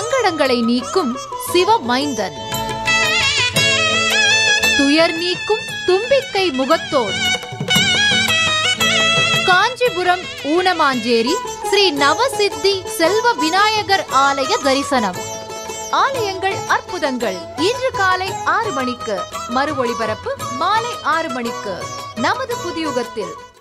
சங்கடங்களை நீக்கும் சிவமைந்தன். துயர் நீக்கும் தும்பிக்கை முகத்தோர். காஞ்சிபுரம் ஊனமாஞ்சேரி ஸ்ரீ நவசித்தி செல்வ விநாயகர் ஆலய தரிசனம். ஆலயங்கள் அற்புதங்கள். இன்று காலை ஆறு மணிக்கு. மறு ஒளிபரப்பு மாலை ஆறு மணிக்கு. நமது புதியுகத்தில்.